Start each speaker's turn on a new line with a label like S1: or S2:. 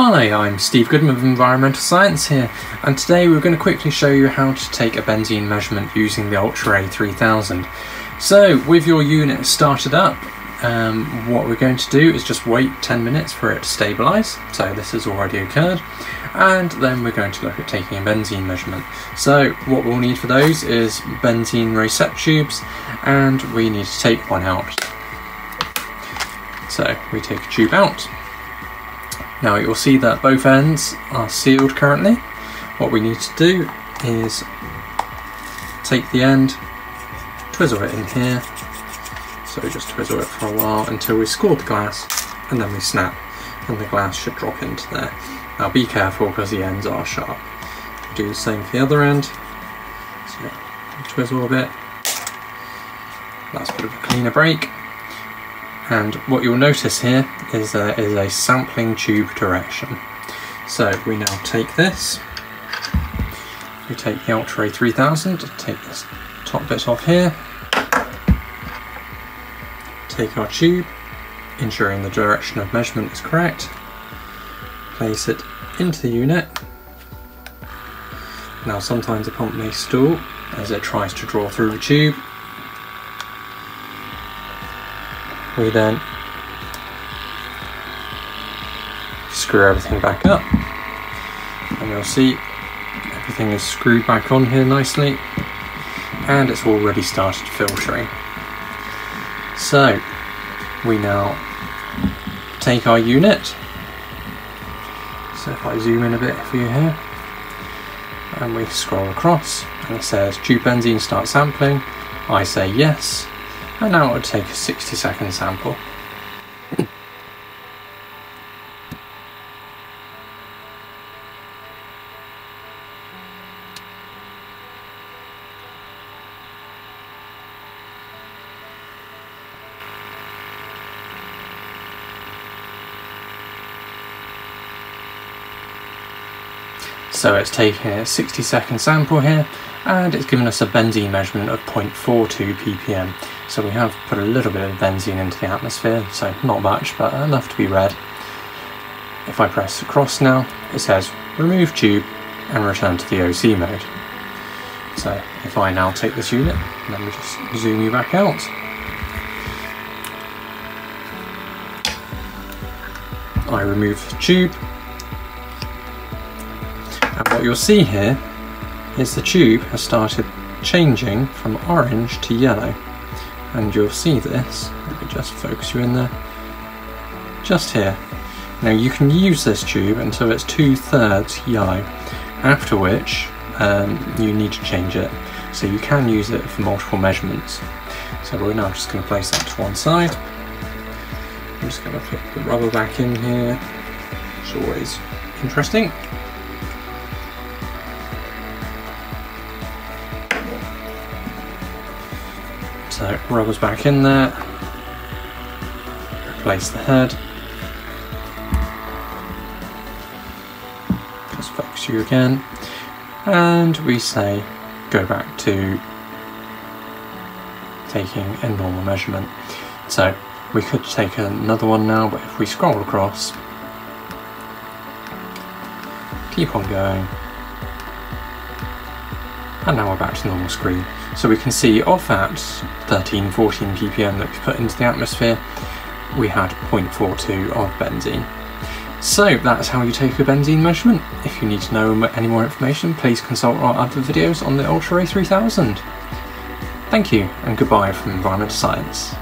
S1: Hi, I'm Steve Goodman of Environmental Science here, and today we're going to quickly show you how to take a benzene measurement using the UltraRae 3000. So, with your unit started up, um, what we're going to do is just wait 10 minutes for it to stabilise, so this has already occurred, and then we're going to look at taking a benzene measurement. So, what we'll need for those is benzene rosette tubes, and we need to take one out. So, we take a tube out, now you'll see that both ends are sealed currently. What we need to do is take the end, twizzle it in here, so just twizzle it for a while until we score the glass and then we snap and the glass should drop into there. Now be careful because the ends are sharp. Do the same for the other end, so twizzle a bit, that's a bit of a cleaner break and what you'll notice here is there is a sampling tube direction. So we now take this, we take the UltraRae 3000, take this top bit off here, take our tube, ensuring the direction of measurement is correct, place it into the unit. Now sometimes the pump may stall as it tries to draw through the tube we then screw everything back up. And you'll see everything is screwed back on here nicely. And it's already started filtering. So we now take our unit, so if I zoom in a bit for you here, and we scroll across and it says tube benzene start sampling, I say yes, and now it would take a 60 second sample. So it's taking a 60 second sample here and it's given us a benzene measurement of 0.42 ppm. So we have put a little bit of benzene into the atmosphere, so not much, but enough to be read. If I press across now, it says remove tube and return to the OC mode. So if I now take this unit, let me just zoom you back out. I remove the tube, and what you'll see here is the tube has started changing from orange to yellow and you'll see this, let me just focus you in there, just here. Now you can use this tube until it's two thirds yellow, after which um, you need to change it. So you can use it for multiple measurements. So we're now just going to place that to one side. I'm just going to put the rubber back in here, it's always interesting. So rubber's back in there. Replace the head. Just focus you again. And we say go back to taking a normal measurement. So we could take another one now, but if we scroll across, keep on going, and now we're back to normal screen. So we can see of that 13, 14 ppm that we put into the atmosphere, we had 0.42 of benzene. So that's how you take a benzene measurement. If you need to know any more information, please consult our other videos on the UltraRae 3000. Thank you, and goodbye from Environmental Science.